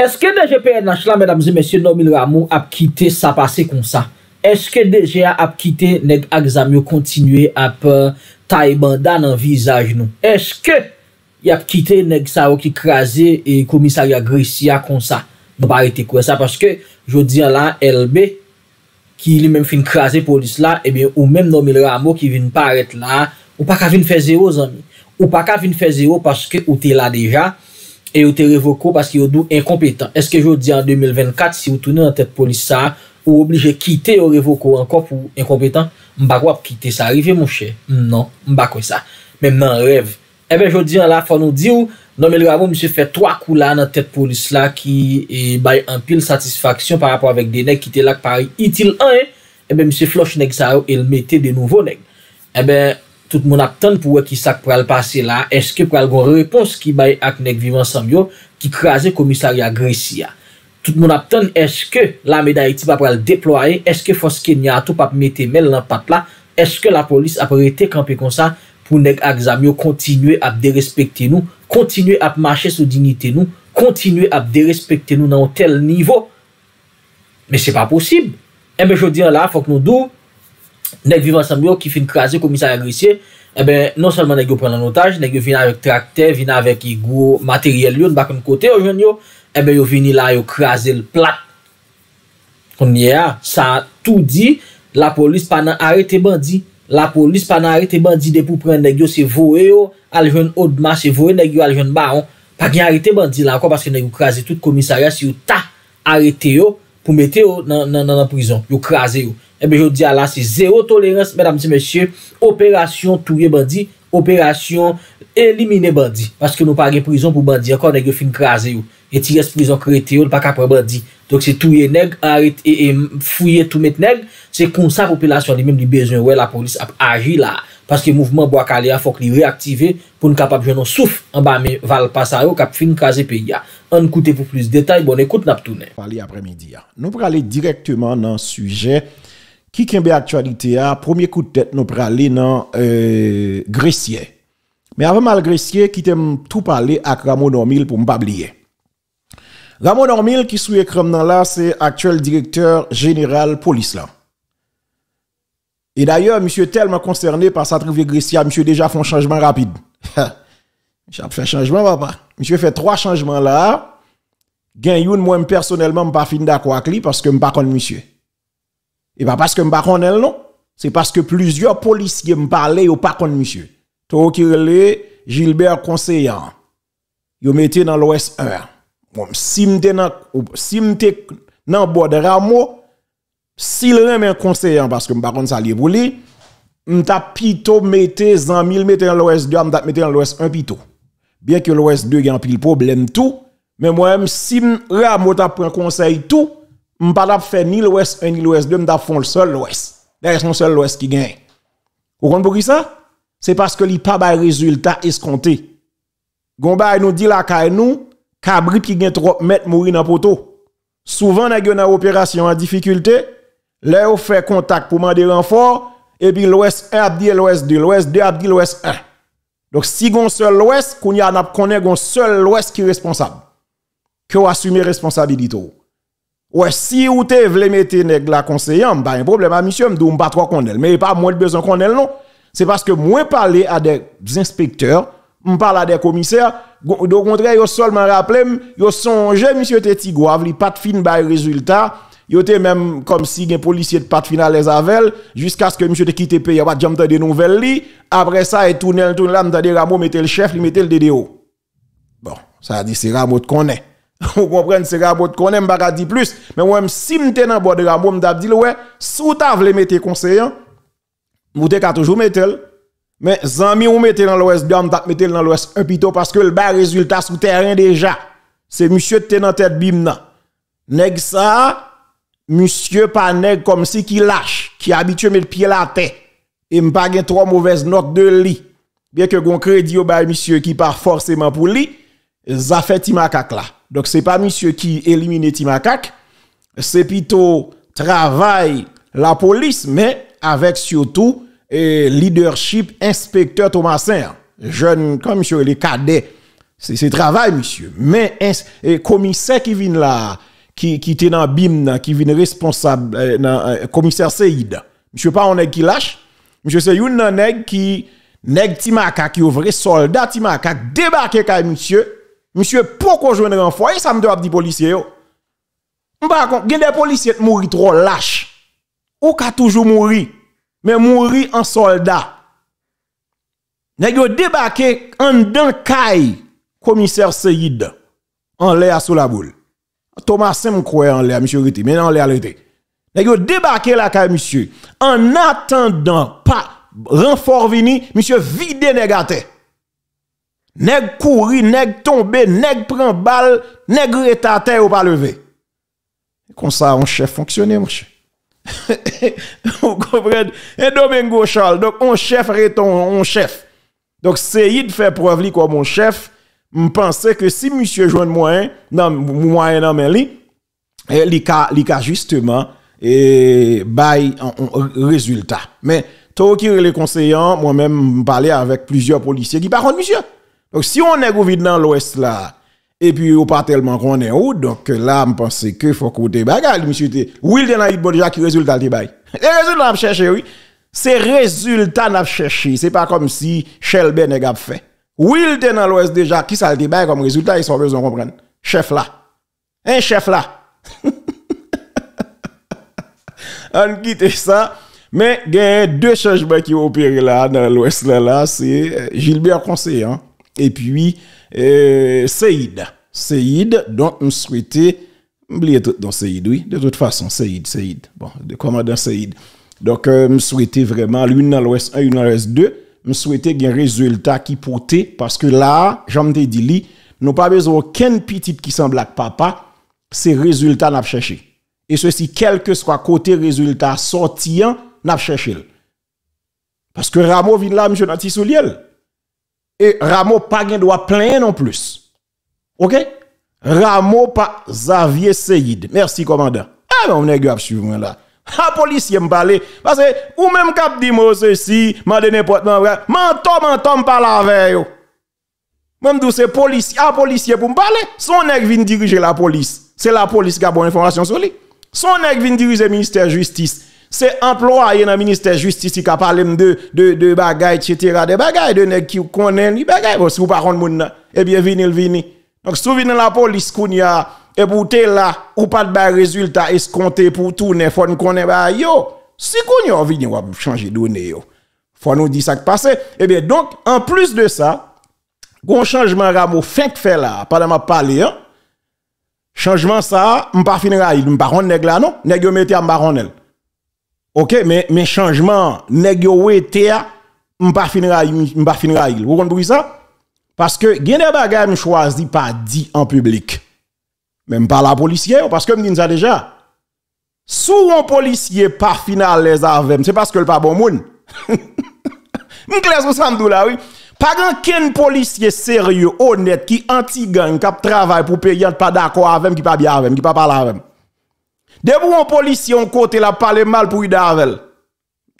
Eske DGPNH la, mèdames et mèsyè, Nomil Ramou ap kite sa pase kon sa? Eske DGA ap kite neg ak zamyo kontinue ap uh, taibanda nan vizaj nou? Eske yap kite neg sa yo ki krasi e komisari Grecia kon sa? Nou parite kwe sa, paske jodi an la LB ki li men fin krasi polis la, ebyen ou men Nomil Ramou ki vin paret la, ou pa ka vin fe zero zami. Ou pa ka vin fe zero paske ou te la deja, e yo te revoko paske yo dou enkompetan. Eske yo di an 2024, si yo toune nan tet polis sa, ou oblije kite yo revoko anko pou enkompetan, mba kwa kite sa, arrive, mou chè, mnon, mbak wè sa. Mèm nan rev. Ebe eh jodi an la fwa nou di ou, nan mèl ravo msè fè 3 kou la nan tet polis la ki e eh, bay an pil satisfaksyon par rapport avèk de neg ki te lak pari itil an, ebe eh mse floch neg sa yo el mette de nouvo neg. Ebe... tout moun ap ton pou wè ki sak pral pase la, eske pral gon repons ki bay ak nek vivan samyo ki kraze komisari agresi ya. Tout moun ap ton eske la meday ti pa pral deploye, eske fos Kenya tou pap mette mel nan pat la, eske la polis ap rete kampe kon sa pou nek ak zamyo kontinue ap derespekte nou, kontinue ap mache sou dignite nou, kontinue ap derespekte nou nan tel nivou. Men se pa posib. Eme jodi an la, fok nou dou, Nèk vivan samyo ki fin krasi komisar agrisye, ebe, eh non salman nèk yo pren an otaj, nèk yo vin avèk trakte, vin avèk yi gwo materyel yon, bakon kote yo jen yo, eh ebe, yo vini la yo krasi l plat. Konye a, sa tout di, la polis pa nan arete bandi. La polis pa nan arete bandi de pou pren nèk yo se vowe yo, al jen odma se vowe nèk yo al jen baron. Pa gen arete bandi la akwa, paske nèk yo krasi tout komisari, si yo ta arete yo pou mete yo nan, nan, nan, nan prison. Yo krasi yo. Ebe jodi ala se zero tolerans, mèdam ti mèsyè, operasyon touye bandi, operasyon elimine bandi. Paske nou page prison pou bandi, akon neg yo fin krasè yo. E ti res prison krete yo, l pa kapre bandi. Dok se touye neg, arit e, e fouye tou met neg, se konsa popelasyon li mèm li bezwen wè la polis ap aji la. Paske mouvment Boakale a fok li reaktive pou nou kapap jenon souf an ba me val pasa yo kap fin kaze pe ya. An koute pou plus detay, bon ekoute nap tounen. Pali apremidi ya. Nou prale direktman nan suje... Qui kembe actualité a, premier coup de tête nous aller dans euh. Mais avant mal Gressier, qui t'aime tout parler avec Ramon Normil pour pas oublier. Ramon Normil qui sous écran là, c'est actuel directeur général police là. Et d'ailleurs, monsieur tellement concerné par sa trivière Gressier, monsieur déjà fait un changement rapide. a fait changement, papa. Monsieur fait trois changements là. Gagne une, moi personnellement, pas fin d'accord avec lui parce que ne pas monsieur. Et pas parce que je ne elle non. C'est parce que plusieurs policiers me parlaient, ils pas contre monsieur. Tokirele, Gilbert Conseillant. Ils mettaient dans l'Ouest 1. Bon, si m'te dans si m'te dans bord de Rameau, s'il remet conseillant parce que m'pa contre ça lié pour lui, m'ta pito mettez en 1000 mettez dans l'Ouest 2, m'ta mettez dans l'Ouest 1 pito. Bien que l'Ouest 2 a un pile problème tout, mais moi-même si Rameau t'a pris conseil tout, je pas faire ni l'ouest 1 ni l'ouest 2, je font le seul l'ouest. C'est son seul l'ouest qui gagne. Vous comprenez ça? C'est parce que il pas de résultat escompté. Gomba nous dit la caille nous, cabri qui gagne trop mètres mourir dans poteau. Souvent, n'a une opération en difficulté, là, fait contact pour demander renfort, et puis l'ouest 1 a dit l'ouest 2, l'ouest 2 a dit l'ouest 1. Donc, si on seul l'ouest, qu'on y a un seul l'ouest qui est responsable. Que assumer responsabilité. Ouais, si ou te vle mette nèg la conseillant, pas un problème à monsieur, m'dou pas trop connaît, mais pas moins de besoin connaît non? C'est parce que moi parler à des inspecteurs, me parle à des commissaires, au contraire, yo seulement rappelé, yo songe monsieur te tigouave, li pas de fin bay résultat, yo te même comme si un policier de pas de fin à les avec jusqu'à ce que monsieur te quitte pays, pas des nouvelles li, après ça et tourner tourner là, m'tande Rameau mettre le chef, il mettait le DDO. Bon, ça dit c'est Rameau connaît. Vous comprenez, c'est rabot qu'on aime, pas dire plus. Mais moi, si mte suis dans bord de rabot, je dis, ouais, si ta vle mettre conseiller, vous devez toujours mettre. Mais zami ou mettez dans l'ouest, bien vous mettez dans l'ouest un pito parce que le bas résultat sous terrain déjà. C'est monsieur qui dans tête bim Nèg ça, monsieur pas nèg comme si qui lâche, qui habitué mettre pied la tête. Et mpa gen trois mauvaises notes de lit. Bien que gon crédit au monsieur qui part forcément pour lui, ça fait ti là. Donc, ce n'est pas monsieur qui élimine Timakak, c'est plutôt travail la police, mais avec surtout eh, leadership inspecteur Thomasin, jeune comme monsieur les cadets. C'est travail, monsieur. Mais un commissaire qui vient là, qui, qui était dans BIM, qui vient responsable, euh, commissaire Seyd, monsieur pas un qui lâche, monsieur c'est un nèg qui, nèg Timaka qui ouvre soldat Timaka, débarqué quand monsieur, monsieur, pourquoi je un renfort, ça me doit dire policier. Par contre, il des policiers qui mourent trop lâches. Ou ka toujours mourir, mais mourir en soldat. Nèg yo débarqué en dans caille commissaire Seyid en l'air sous la boule. Thomas Sem croit en l'air, monsieur Riti, mais en l'air l'arrêté. Nèg yo débarqué la caille monsieur en attendant pas renfort vini, monsieur vide négaté. Nèg couri, nèg tombé, nèg prend balle, nèg retaté ou pas levé. Comme ça, un chef fonctionne, mon chef. Vous comprenez? Et Domingo Charles, donc on chef reton, on chef. Donc Seyid fait preuve comme mon chef. Je pensais que si monsieur joue moyen, non, moyen non, mais lui, il a justement et bail résultat. Mais toi qui les conseillants, moi-même, parler avec plusieurs policiers qui parlent monsieur. Donc si on est vide dans l'ouest là, et puis ou pas tellement qu'on donc là, je pense que faut te bagarre, monsieur. Oui, il y a déjà qui résultat. Les résultats, cherché, oui. C'est résultat n'a cherché. C'est pas comme si Shelby n'a fait. Will était dans l'Ouest déjà, qui ça le débat comme résultat, ils sont besoin de comprendre. Chef là. Un chef là. On quitte ça. Mais il y a deux changements qui ont opéré là, dans l'Ouest là, là c'est euh, Gilbert Conseil, hein, et puis euh, Seïd. Seïd, donc on souhaitait, oubliez tout dans Seïd, oui, de toute façon, Seïd, Seïd, bon, de commandant Seïd. Donc, je euh, souhaitais vraiment, l'une dans l'Ouest 1, une dans l'Ouest 2, je souhaitais un résultat qui portait, parce que là, j'en ai dit, nous pas besoin aucun petit qui semble à papa, c'est résultat n'a cherché. Et ceci, quel que soit côté résultat sortant, n'a cherché. Parce que Rameau vient là, Nati Et Rameau pas de droit plein non plus. OK? Rameau pas Xavier Seyid. Merci, commandant. Ah, mais on est suivre là. Ha policier me parler parce que ou même cap dit moi ceci, m'a donné n'importe quoi. Menton menton parle avec yo. Même dou c'est policier, ah policier pour me parler, son nèg vient diriger la police. C'est la police qui a bonne information sur lui. Son nèg vient diriger le ministère justice. C'est employé dans le ministère justice qui a parlé de de de bagaille etc. des bagailles de nèg qui connaît les bagailles si vous pas connaître moun eh bien vini vini. Donc si vous venez la police kounya et pour là ou pas de résultat escompté pour tourner faut nous connaître yo si qu'on a envie va changer données yo faut nous dire ça qui passe eh bien donc en plus de ça un changement ramo fin que fait là pendant m'a parler hein changement ça m'pas finira il m'pas on nèg là non nèg yo mette m'pas Ok, men, men chanjman, neg yo we te a, mpa finra il. Ou kon pou ki sa? Paske gen de bagay m chwazi pa di an publik. Men mpa la polisye yo, paske m din sa deja. Sou an polisye pa final les avem, se paske l pa bon moun. m kles ou sa mdou la, oui. Pa gen ken polisye serye, honet, ki anti-gang, kap travay pou peyen, pa dako avem, ki pa bi avem, ki pa pala avem. Debout un policier, on côté la parle mal pour y avec.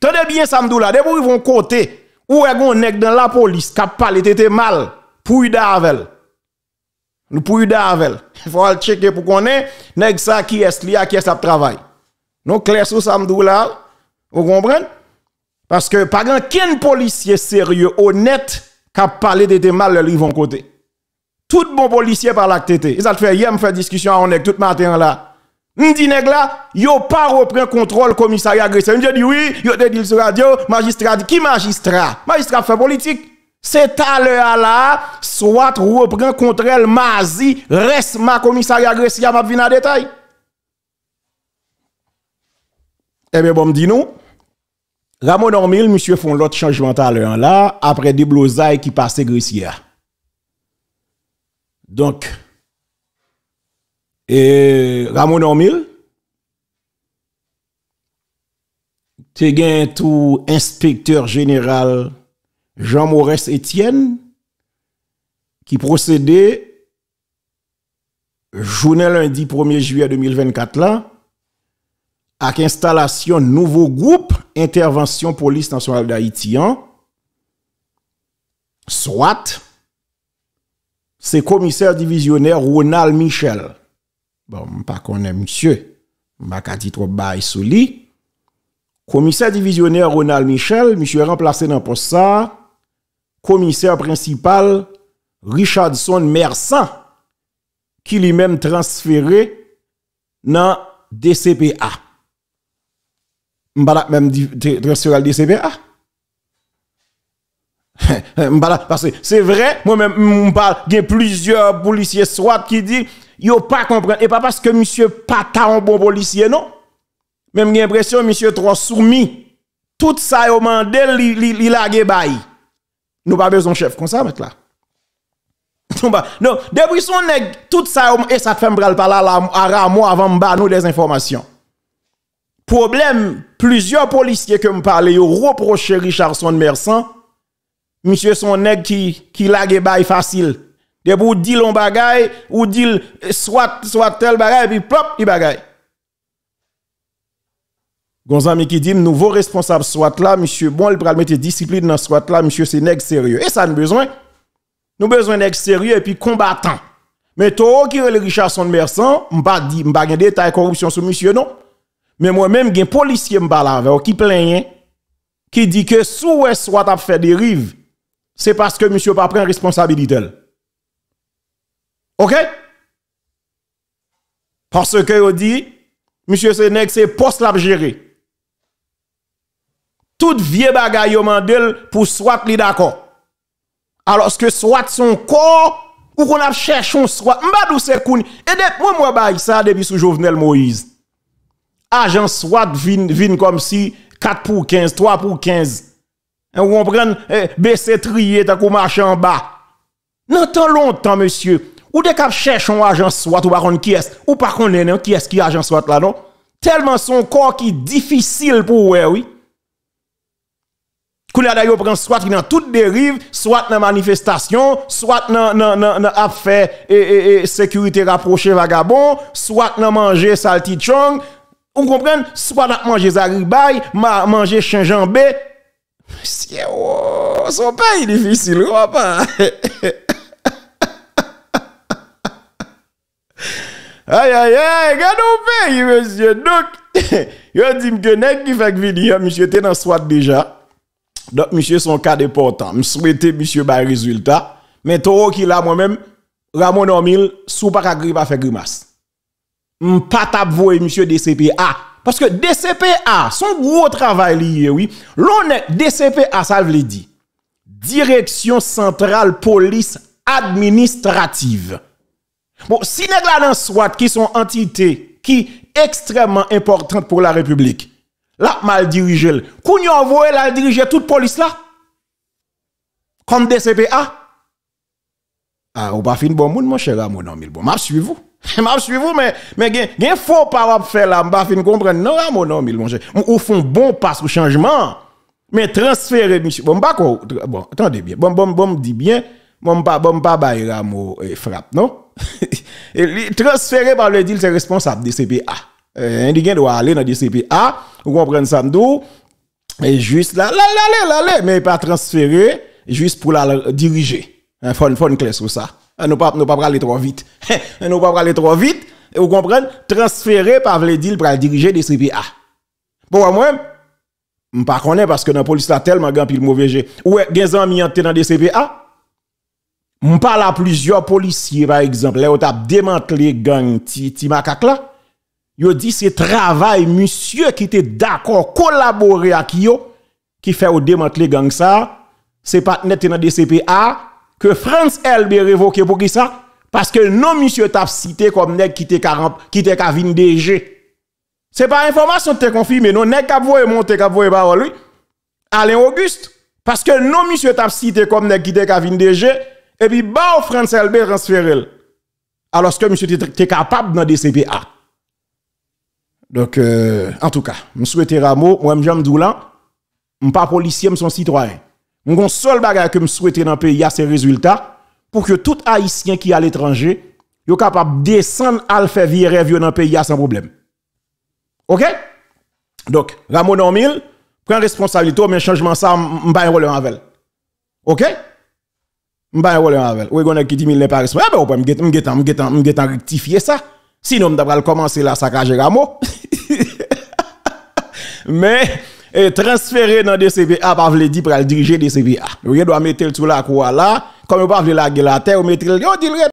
Tenez bien ça là, debout ils vont côté, ou est un nèg dans la police, qui parle tete mal pour y avec. Nous pouvons avec. Il faut aller checker pour qu'on ait, nèg ça qui est li qui est ça travail. Non clair sur ça là. Vous comprenez? Parce que pas grand policier sérieux honnête qui a de tes mal ils vont côté. Tout bon policier par la tête. Ils ont fait hier me faire discussion avec tout matin là. M'di nèg là, yo pas repris contrôle commissariat agressé. Me dit oui, yo te dit sur radio, magistrat qui magistrat? Magistrat fait politique. C'est à l'heure là, soit reprend contre elle Mazi, reste ma commissariat agressif m'a venir en détail. Eh bien, bon, dit nous. Ramon Normil, monsieur font l'autre changement à l'heure là, après des blosailles qui passaient Gressier. Donc, e Ramon Ormil, te gen tou inspekteur general Jean Maurès Etienne, ki prosede jounen lundi 1er juye 2024 la, ak instalasyon nouvo goup intervensyon polis nasyonal da Haitian, SWAT, se komiser divizyoner Ronald Michel, Bon, mpa konen msye, mpa kati trop bay sou li. Komiser divisionnaire Ronald Michel, msye remplase nan pos sa. Komiser principal Richardson Mersan, ki li men transfere nan DCPA. Mpa la men transfere al DCPA. Mpa la, parce se vre, mwen men mpa gen plusieurs policiers swat ki di... yo pas comprendre, et pas parce que monsieur pas un bon policier, non? Même j'ai l'impression, monsieur trop soumis. Tout ça, yo mandel, il a bay. Nous pas besoin chef comme ça, mettre là. non, depuis son nèg, tout ça, et ça fait m'bral par là, à moi avant m'ba nous des informations. Problème, plusieurs policiers que me parlent, yo reproché Richardson Mersan, monsieur son nèg qui, qui lage bay facile. De pour dire l'on bagay, ou dire soit, soit tel bagay, puis plop, il bagay. Gonzami qui dit, nouveau responsable soit là, monsieur, bon, il pral mettre discipline dans soit là, monsieur, c'est nèg sérieux. Et ça, nous besoin. Nous besoin nèg sérieux et puis combattant. Mais toi qui est le Richardson Mersan, m'pa dit, m'pa gen détail corruption sur monsieur, non? Mais moi-même, gen policier m'pa la qui plaigne, qui dit que sous soit a fait dérive, c'est parce que monsieur pas pris responsabilité. OK? Parce que vous dit, monsieur Sénèque, c'est poste la gérer. Tout vieux bagay yo mandel pour soit li d'accord. Alors que soit son corps ou qu'on a cherché un soit m'badou c'est kouni. Et depuis moi moi bay ça depuis sous Jovenel Moïse. Agent soit vin vin comme si 4 pour 15, 3 pour 15. On comprend eh, baisser trier ta kou marcher en bas. Non tant longtemps monsieur. Ou de kap chèche yon agent SWAT ou pas qui est, ou pas connaître qui est qui agent SWAT là non. Tellement son corps qui difficile pour ouais oui. Koulya d'ailleurs prend SWAT qui dans toute dérive, SWAT dans manifestation, SWAT dans dans dans affaire et, et, et sécurité rapprochée vagabond, SWAT dans manger saltichong. Vous comprenez SWAT dans manger zaribay, ma, manger chinjambé. Monsieur, oh, son pays difficile, papa. Aïe, aïe, aïe, regarde on pays, monsieur. Donc, yo dit que nèg qui fait vidéo, monsieur, t'es dans SWAT déjà. Donc, monsieur, son cas de portant. Je souhaite, monsieur, bah, résultat. Mais, toi, qui là, moi-même, Ramon Omil, sous pas grippe pas fait grimace. M'pas tap voye, monsieur, DCPA. Parce que DCPA, son gros travail lié, oui. L'on est DCPA, ça veut dire. Direction centrale police administrative. Bon, si là dans SWAT qui sont entités qui extrêmement importantes pour la République, là mal dirigé, qu'on y envoyé la diriger toute police là comme DCPA. Ah, ou pas fin bon mon cher mon ami bon, m'a suivre vous. m'a suivre vous mais mais gen gen faux pas faire là, m'a fin comprendre non mon ami mon cher. Ou font bon pas au changement. Mais transférer monsieur bon bon attendez bien. Bon bon bon dit bien, bon pas bon pas bailler Ramo frappe non? Transféré par le deal, c'est responsable de CPA. Euh, doit aller dans le CPA, vous comprenez ça, et juste là, là, là, là, là, mais pas transféré, juste pour la diriger. Il faut, une clé sur ça. Euh, nous pas, nous pas aller trop vite. nous pas aller trop vite, vous comprenez, transféré par le deal pour la diriger des CPA. Bon, moi, je ne connais parce que dans la police, là, tellement grand pile mauvais jeu. Ou, des amis dans des CPA, On parle à plusieurs policiers, par exemple, là, on a démantelé gang ti, ti makak Makakla. Yo dit c'est travail, monsieur, qui était d'accord, collaborer avec yo, qui fait au démanteler gang ça. C'est pas net dans DCPA, que France LB révoqué pour qui ça? Parce que non, monsieur, t'as cité comme nèg qui était qui était Kavin DG. C'est pas information te confirmée, non, nèg k'a voyé monter, k'a voyé parole, lui. Alain Auguste. Parce que non, monsieur, t'as cité comme nèg qui était Kavin DG. Et puis bah France LB transféré alors que monsieur était capable dans des CPA donc euh, en tout cas je souhaite Rameau moi j'aime Doulan je pas policier je suis citoyen. Mon seul bagage que je souhaite dans le pays c'est résultats. Pour que tout haïtien qui est à l'étranger soit capable de descendre à faire virer dans le pays sans problème. OK? Donc Ramon Normil prend responsabilité mais changement ça un rôle avec OK? Mba yon wole mavel. Ou e gwenè ki 10 000 ne paris. Mwen, ebe, ou pa mgetan, mgetan, mgetan, mgetan rectifiye sa. Sinon mda pral komanse la sakaje ramo. Men, e transfere nan DCPA pa vle di pral dirije DCPA. Ou e do a metel sou la kwa la. Kom yo pa vle lage la te, ou metel, yo dil re.